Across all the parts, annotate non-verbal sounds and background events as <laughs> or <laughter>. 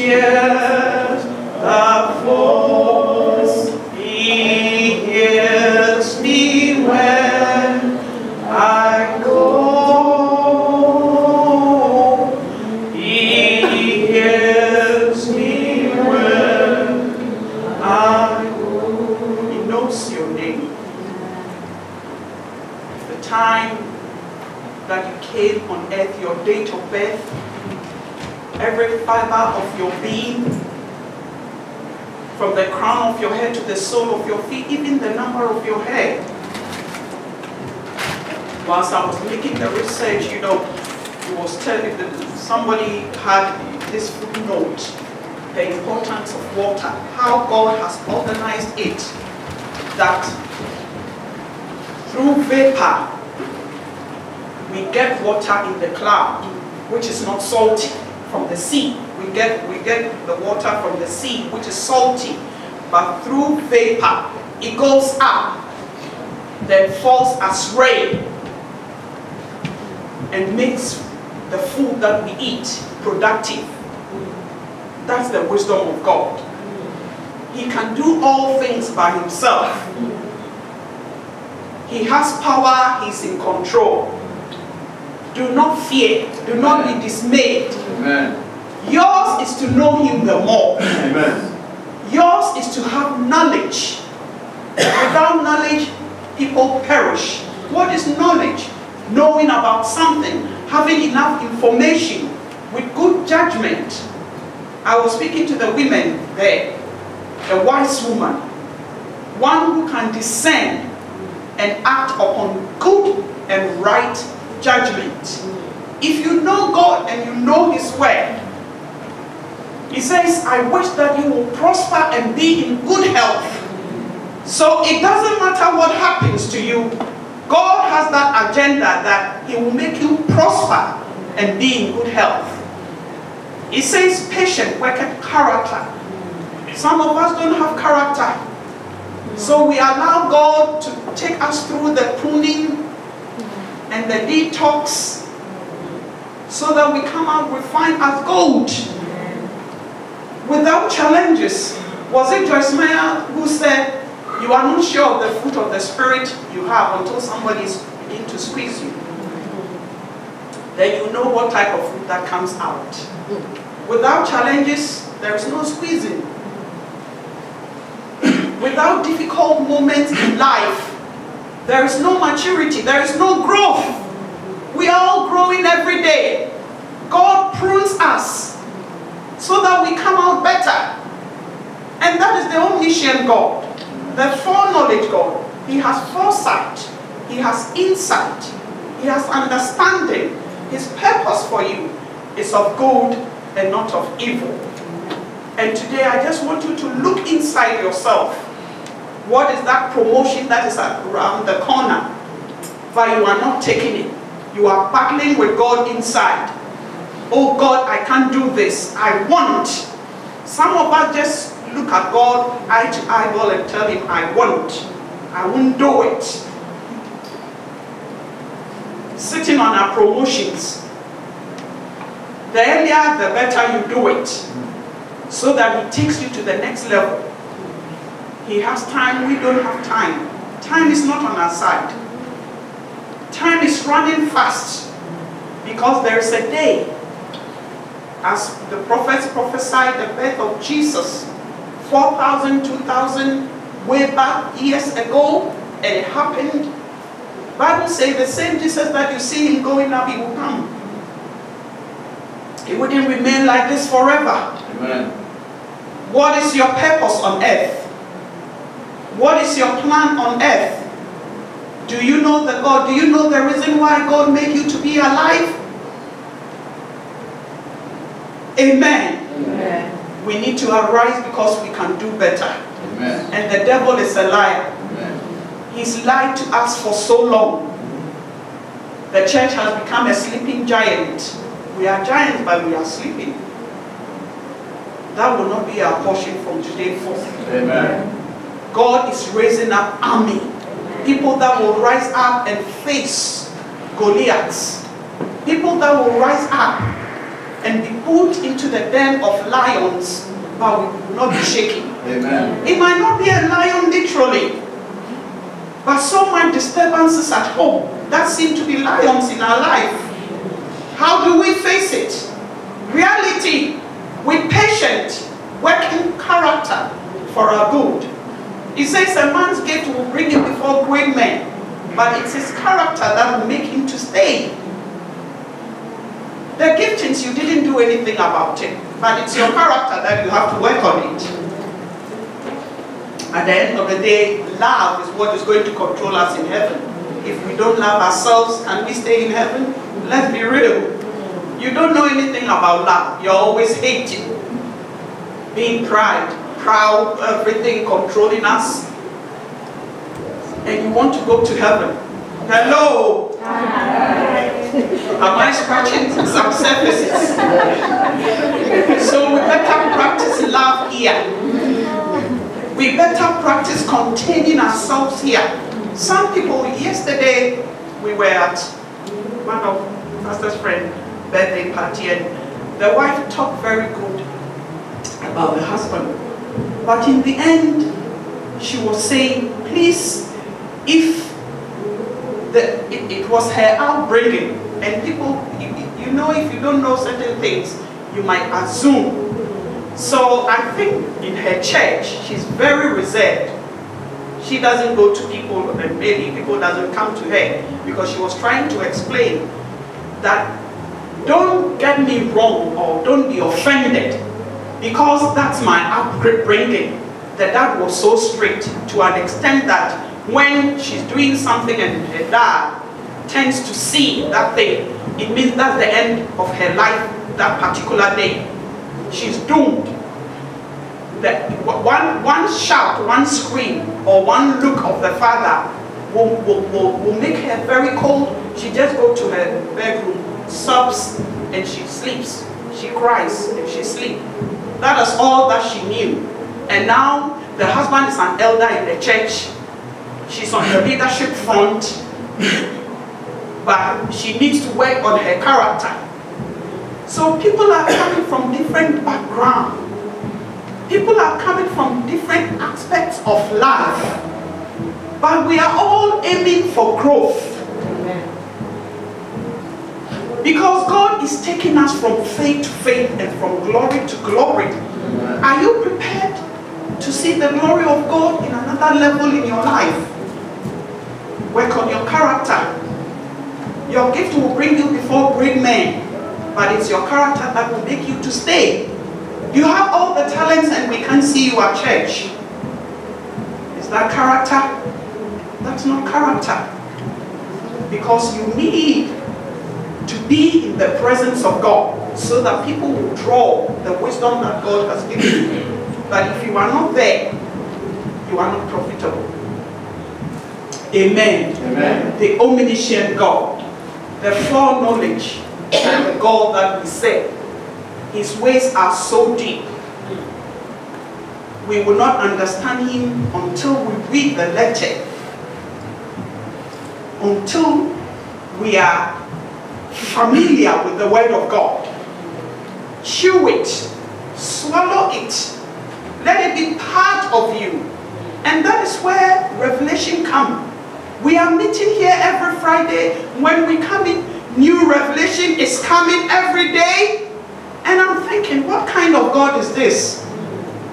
cielo. Whilst I was making the research, you know, it was telling that somebody had this footnote, the importance of water, how God has organized it, that through vapor, we get water in the cloud, which is not salty from the sea. We get, we get the water from the sea, which is salty. But through vapor, it goes up, then falls as rain, and makes the food that we eat productive. That's the wisdom of God. He can do all things by himself. He has power, he's in control. Do not fear, do not be dismayed. Amen. Yours is to know him the more. Amen. Yours is to have knowledge. Without knowledge, people perish. What is knowledge? Knowing about something, having enough information with good judgment. I was speaking to the women there, a wise woman, one who can discern and act upon good and right judgment. If you know God and you know His word, He says, I wish that you will prosper and be in good health. So it doesn't matter what happens to you, God has that agenda that He will make you prosper and be in good health. He says, patient worketh character. Some of us don't have character. So we allow God to take us through the pruning and the detox so that we come out refined as gold without challenges. Was it Joyce Meyer who said, you are not sure of the fruit of the Spirit you have until somebody is begin to squeeze you. Then you know what type of fruit that comes out. Without challenges, there is no squeezing. <clears throat> Without difficult moments in life, there is no maturity, there is no growth. We are all growing every day. God prunes us so that we come out better. And that is the omniscient God, the foreknowledge God. He has foresight, He has insight, He has understanding. His purpose for you is of good and not of evil. And today I just want you to look inside yourself. What is that promotion that is around the corner? But you are not taking it. You are battling with God inside. Oh God, I can't do this. I want. Some of us just look at God eye to eyeball and tell him, I won't. I won't do it. Sitting on our promotions. The earlier, the better you do it. So that he takes you to the next level. He has time, we don't have time. Time is not on our side. Time is running fast because there is a day, as the prophets prophesied the birth of Jesus 4,000, 2,000 way back years ago, and it happened. Bible says the same Jesus that you see him going up, he will come. He wouldn't remain like this forever. Amen. What is your purpose on earth? What is your plan on earth? Do you know the God? Do you know the reason why God made you to be alive? Amen. Amen. We need to arise because we can do better. Amen. And the devil is a liar. Amen. He's lied to us for so long. The church has become a sleeping giant. We are giants, but we are sleeping. That will not be our portion from today forth. Amen. God is raising up army. People that will rise up and face Goliaths. People that will rise up and be put into the den of lions, but we will not be shaken. Amen. It might not be a lion literally, but so many disturbances at home that seem to be lions in our life. How do we face it? Reality with patient, working character for our good. He says a man's gift will bring him before great men, but it's his character that will make him to stay. The giftings, you didn't do anything about it, but it's your character that you have to work on it. At the end of the day, love is what is going to control us in heaven. If we don't love ourselves, can we stay in heaven? Let's be real. You don't know anything about love. You're always hating, being pride, proud, everything controlling us. And you want to go to heaven. Hello? Am I scratching some surfaces? so we better practice love here. We better practice containing ourselves here. Some people, yesterday, we were at one of Pastor's friend birthday party and the wife talked very good about the husband. But in the end, she was saying, please, if the, it, it was her outbringing, and people, you, know, if you don't know certain things, you might assume. So I think in her church, she's very reserved. She doesn't go to people, and maybe people doesn't come to her because she was trying to explain that don't get me wrong or don't be offended because that's my upbringing. The dad was so strict to an extent that when she's doing something and her dad tends to see that thing, it means that's the end of her life that particular day. She's doomed. The, one, one shout, one scream, or one look of the father will, will, will, will make her very cold. She just goes to her bedroom, sobs, and she sleeps. She cries and she sleeps. That is all that she knew. And now the husband is an elder in the church. She's on the leadership front. but she needs to work on her character. So people are coming from different backgrounds. People are coming from different aspects of life. But we are all aiming for growth. Because God is taking us from faith to faith and from glory to glory. Are you prepared to see the glory of God in another level in your life? Work on your character. Your gift will bring you before great men, but it's your character that will make you to stay. You have all the talents and we can't see you at church. Is that character? That's not character. Because you need to be in the presence of God so that people will draw the wisdom that God has given you. But if you are not there, you are not profitable. Amen. Amen. The omniscient God, the foreknowledge, the God that we serve. His ways are so deep. We will not understand him until we read the letter. Until we are familiar with the word of God. Chew it, swallow it, let it be part of you. And that is where revelation comes. We are meeting here every Friday. When we come in, new revelation is coming every day. And I'm thinking, what kind of God is this?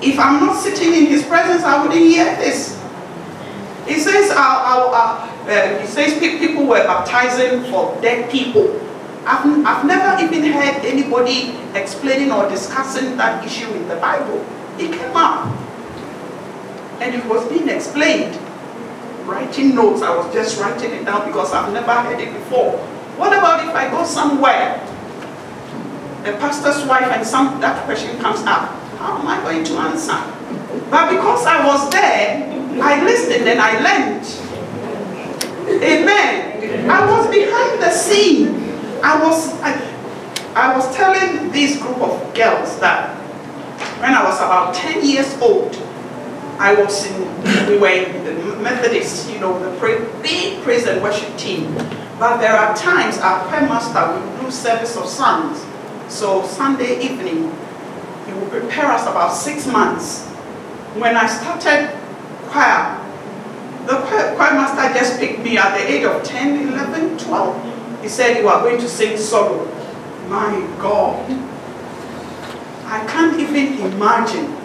If I'm not sitting in his presence, I wouldn't hear this. He says, uh, uh, uh, he says people were baptizing for dead people. I've, I've never even heard anybody explaining or discussing that issue in the Bible. It came up. And it was being explained. Writing notes, I was just writing it down because I've never heard it before. What about if I go somewhere, a pastor's wife, and some that question comes up? How am I going to answer? But because I was there, I listened and I learned. Amen. I was behind the scene. I was I, I was telling this group of girls that when I was about 10 years old, I was in, we were in the Methodist, you know, the pra big prison worship team. But there are times our prayer master will do service of songs. So Sunday evening, he will prepare us about six months. When I started choir, the choir, master just picked me at the age of 10, 11, 12. He said, you are going to sing solo. My God. I can't even imagine.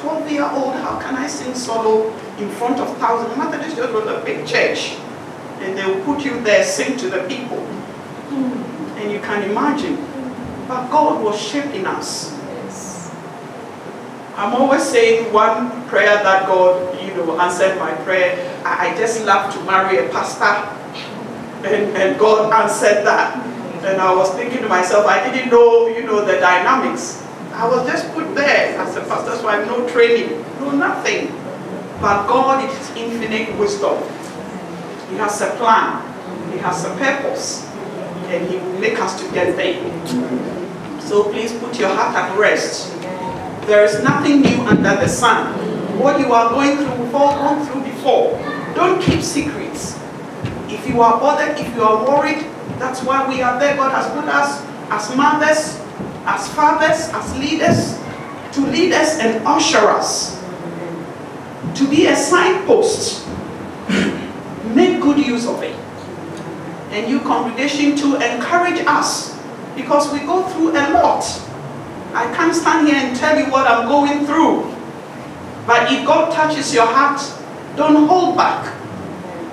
A 12 year old, how can I sing solo in front of thousands? Methodist Church was a big church. And they will put you there, sing to the people. And you can imagine. But God was shaping us. I'm always saying one prayer that God, you know, answered my prayer. I, I just love to marry a pastor. And, and God answered that. And I was thinking to myself, I didn't know, you know, the dynamics. I was just put there as a pastor, so I have no training, no nothing. But God is infinite wisdom. He has a plan. He has a purpose. And He will make us to get there. So please put your heart at rest. There is nothing new under the sun. What you are going through, we've all gone through before. Don't keep secrets. If you are bothered, if you are worried, that's why we are there. God has put us as mothers, as fathers, as leaders, to lead us and usher us, to be a signpost. <laughs> Make good use of it. And you, congregation, to encourage us because we go through a lot. I can't stand here and tell you what I'm going through. But if God touches your heart, don't hold back.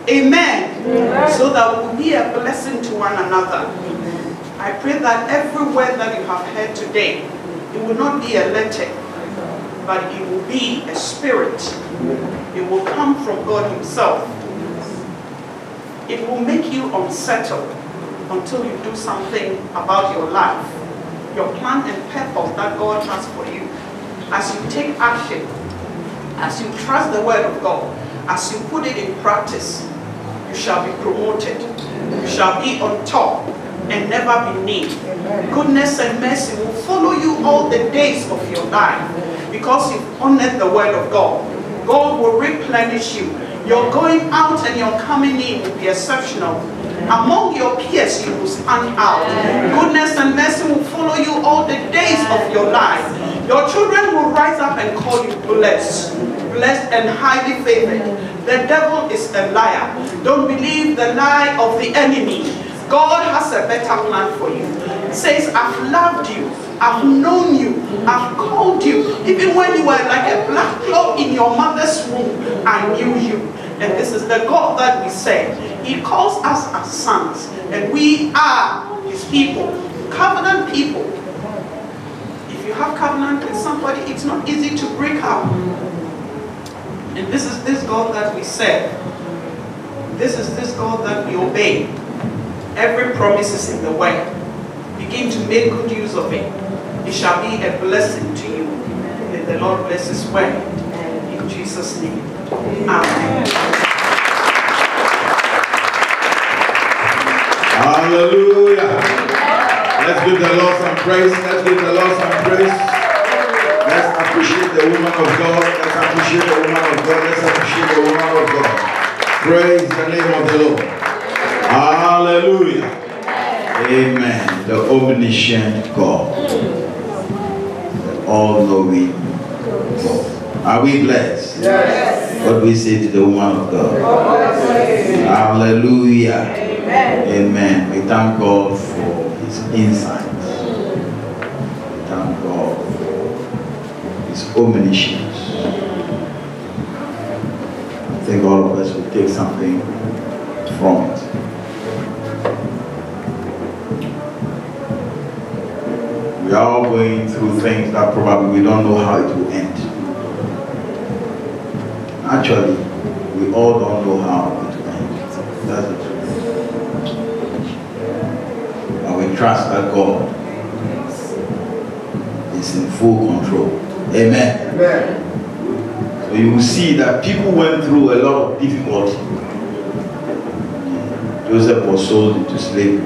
Amen. Amen. So that we'll be a blessing to one another. I pray that every word that you have heard today, it will not be a letter, but it will be a spirit. It will come from God Himself. It will make you unsettled until you do something about your life, your plan and purpose that God has for you. As you take action, as you trust the word of God, as you put it in practice, you shall be promoted. You shall be on top and never beneath. Goodness and mercy will follow you all the days of your life because you've honored the word of God. God will replenish you. Your going out and your coming in will be exceptional. Among your peers, you will stand out. Goodness and mercy will follow you all the days of your life. Your children will rise up and call you blessed, blessed and highly favored. The devil is a liar. Don't believe the lie of the enemy. God has a better plan for you. Says, I've loved you. I've known you. I've called you. Even when you were like a black cloud in your mother's womb, I knew you. And this is the God that we serve. He calls us as sons. And we are his people. Covenant people. If you have covenant with somebody, it's not easy to break up. And this is this God that we serve. This is this God that we obey. Every promise is in the way. Begin to make good use of it. It shall be a blessing to you. May the Lord bless his word. In Jesus' name. Amen. Hallelujah. Let's give the Lord some praise. Let's give the Lord some praise. Let's appreciate the woman of God. Let's appreciate the woman of God. Let's appreciate the woman of God. Praise the name of the Lord. Hallelujah. Amen. The omniscient God. The all-knowing God. Are we blessed? Yes. What we say to the woman of God? Hallelujah. Amen. Amen. We thank God for his insight. We thank God for his omniscience. I think all of us will take something from it. We are all going through things that probably we don't know how it will end. Actually, we all don't know how it will end. That's the truth. But we trust that God is in full control. Amen. Amen. So you will see that people went through a lot of difficulty. Joseph was sold into slavery.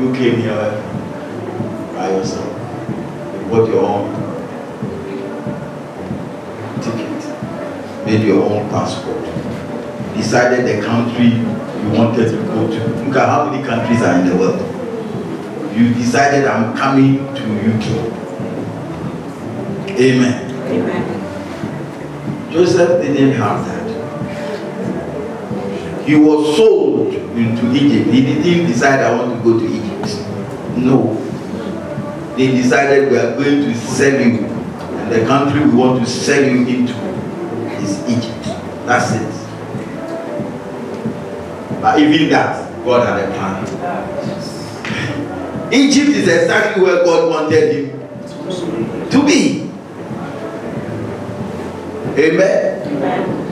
You came here yourself. You bought your own ticket, made your own passport, decided the country you wanted to go to. Look at how many countries are in the world. you decided I'm coming to UK. Amen. Amen. Joseph didn't have that. He was sold into Egypt. He didn't decide I want to go to Egypt. No. They decided we are going to sell you. And the country we want to sell you into is Egypt. That's it. But even that, God had a plan. <laughs> Egypt is exactly where God wanted him to be. Amen. Amen.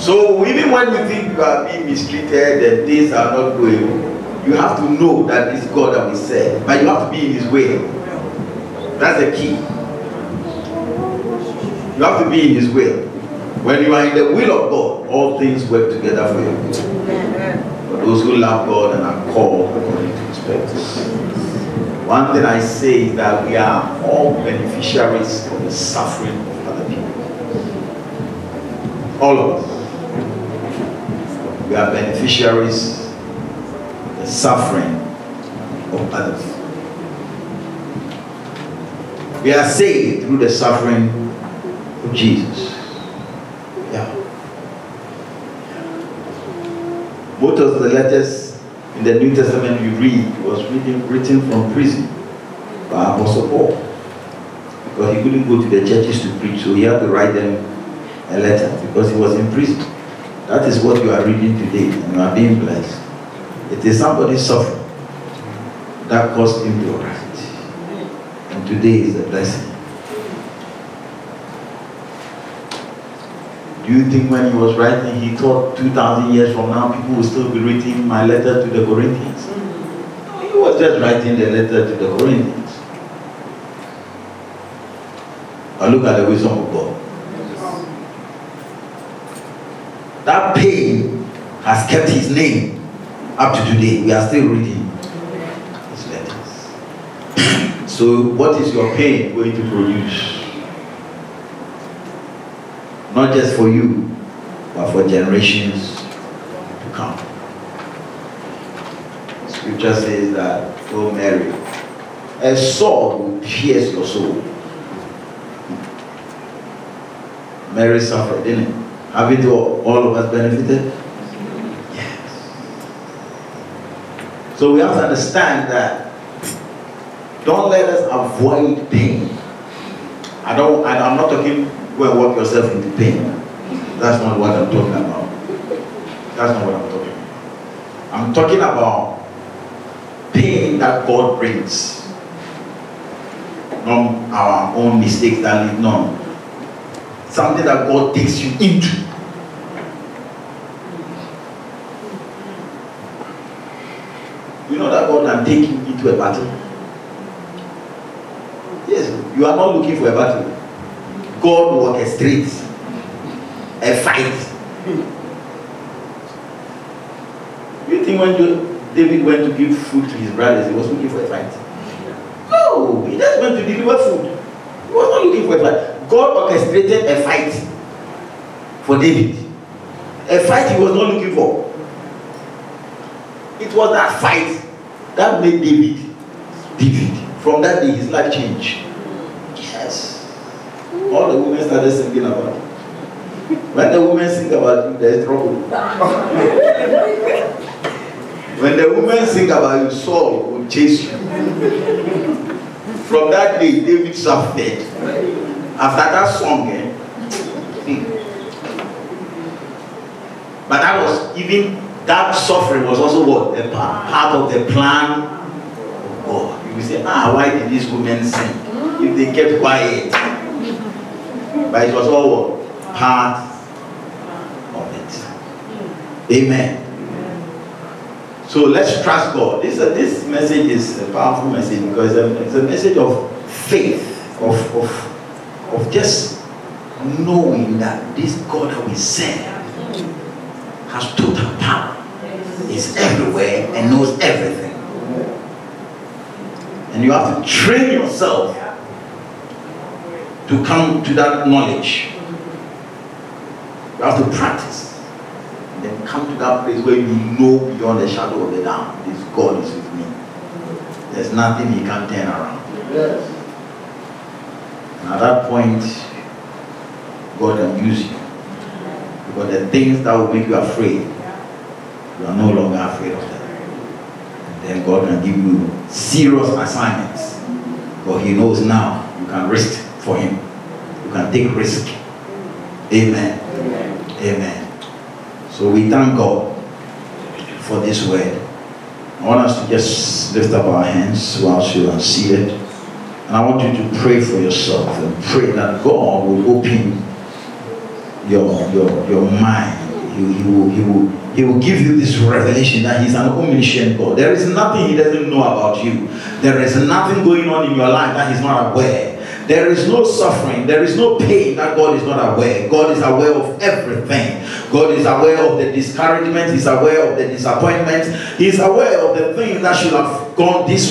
So even when you think you are being mistreated and things are not going, you have to know that it's God that we serve. But you have to be in His way. That's the key. You have to be in His will. When you are in the will of God, all things work together for good. For those who love God and are called according to His purpose. One thing I say is that we are all beneficiaries of the suffering of other people. All of us. We are beneficiaries suffering of others. We are saved through the suffering of Jesus. Yeah. Most of the letters in the New Testament you read was written, written from prison by Apostle Paul. Because he couldn't go to the churches to preach, so he had to write them a letter because he was in prison. That is what you are reading today, and you are being blessed. It is somebody suffering that caused him to write. And today is a blessing. Do you think when he was writing, he thought 2,000 years from now people will still be reading my letter to the Corinthians? No, he was just writing the letter to the Corinthians. But look at the wisdom of God. That pain has kept his name up to today. We are still reading his letters. <coughs> so, what is your pain going to produce? Not just for you, but for generations to come. Scripture says that, oh Mary, a sword will pierce your soul. Mary suffered, didn't it? Haven't all, all of us benefited? So we have to understand that don't let us avoid pain. I don't, I, I'm not talking and work yourself into pain. That's not what I'm talking about. That's not what I'm talking about. I'm talking about pain that God brings. Not our own mistakes that lead, no. Something that God takes you into. Know that God can take you into a battle? Yes, you are not looking for a battle. God will orchestrate a fight. You think when David went to give food to his brothers, he was looking for a fight? No, he just went to deliver food. He was not looking for a fight. God orchestrated a fight for David. A fight he was not looking for. It was that fight that made David David. From that day, his life changed. Yes. All the women started singing about it. When the women sing about you, there's trouble. when the women sing about you, Saul will chase you. From that day, David suffered. After that song, eh? But that was even that suffering was also what? A pa- part of the plan of God. You say, ah, why did these women sing? If they kept quiet. But it was all what? part of it. Amen. So let's trust God. This, uh, this message is a powerful message because um, it's a message of faith, of, of, of just knowing that this God that we serve has total power, is everywhere and knows everything. And you have to train yourself to come to that knowledge. You have to practice. And then come to that place where you know beyond the shadow of the doubt this God is with me. there's nothing he can't turn around. Yes. And at that point, God can use you. Because the things that will make you afraid, you are no longer afraid of them. And then God can give you serious assignments. But He knows now you can risk for Him. You can take risk. Amen. Amen. Amen. So we thank God for this word. I want us to just lift up our hands whilst you are seated. And I want you to pray for yourself and pray that God will open your your your mind. He, he will he will he will give you this revelation that he's an omniscient God. There is nothing he doesn't know about you. There is nothing going on in your life that he's not aware. There is no suffering, there is no pain that God is not aware. God is aware of everything. God is aware of the discouragement, He's aware of the disappointment, He's aware of the things that should have gone this way.